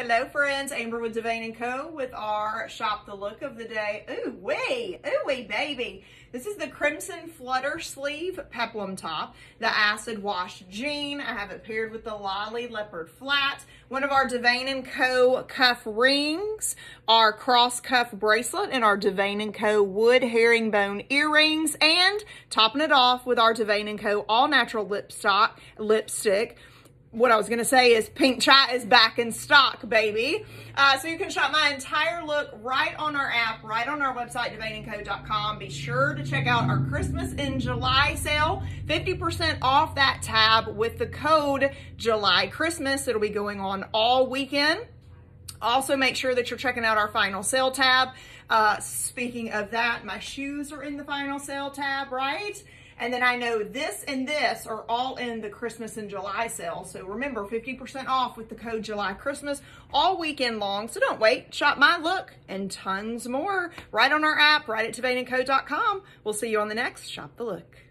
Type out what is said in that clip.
Hello friends, Amber with Devane & Co. with our Shop the Look of the Day. Ooh wee, ooh wee baby. This is the Crimson Flutter Sleeve Peplum Top, the Acid Wash Jean. I have it paired with the Lolly Leopard Flat. One of our Devane & Co. cuff rings, our cross cuff bracelet, and our Devane & Co. wood herringbone earrings, and topping it off with our Devane & Co. all natural lipstock, lipstick what I was going to say is Pink Chat is back in stock, baby. Uh, so you can shop my entire look right on our app, right on our website, devaneandco.com. Be sure to check out our Christmas in July sale. 50% off that tab with the code July Christmas. It'll be going on all weekend. Also, make sure that you're checking out our final sale tab. Uh, speaking of that, my shoes are in the final sale tab, right? And then I know this and this are all in the Christmas and July sale. So remember, 50% off with the code July Christmas all weekend long. So don't wait. Shop my look and tons more right on our app, right at devaneandco.com. We'll see you on the next Shop the Look.